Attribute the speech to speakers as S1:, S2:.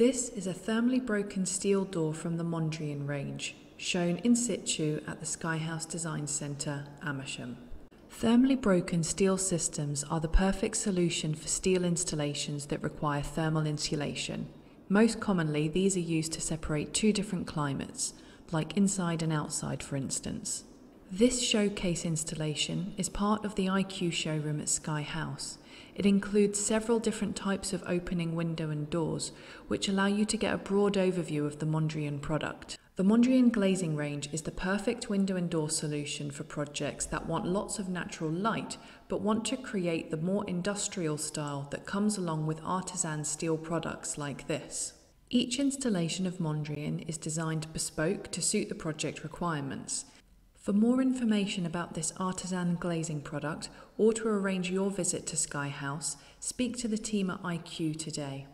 S1: This is a thermally broken steel door from the Mondrian range, shown in situ at the Sky House Design Centre, Amersham. Thermally broken steel systems are the perfect solution for steel installations that require thermal insulation. Most commonly, these are used to separate two different climates, like inside and outside, for instance. This showcase installation is part of the IQ showroom at Sky House. It includes several different types of opening window and doors, which allow you to get a broad overview of the Mondrian product. The Mondrian glazing range is the perfect window and door solution for projects that want lots of natural light but want to create the more industrial style that comes along with artisan steel products like this. Each installation of Mondrian is designed bespoke to suit the project requirements. For more information about this artisan glazing product or to arrange your visit to Sky House, speak to the team at IQ today.